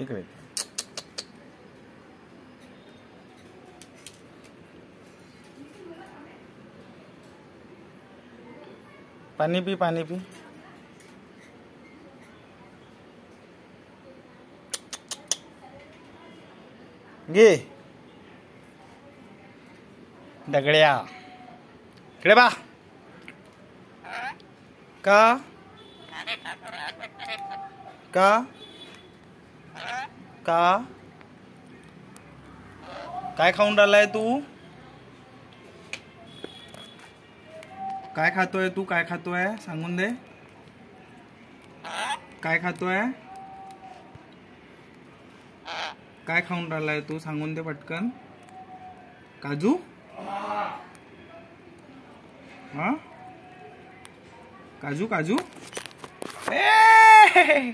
इकडे पाणी पी पाणी पी। घे दगड्या। इकडे बा। का? का? का? काय खाऊन राहिलाय तू? काय खातोय तू? काय खातोय? सांगून दे। काय खातोय? काय खाऊन राहिलाय तू? सांगून दे पटकन। काजू? हा काजू काजू ए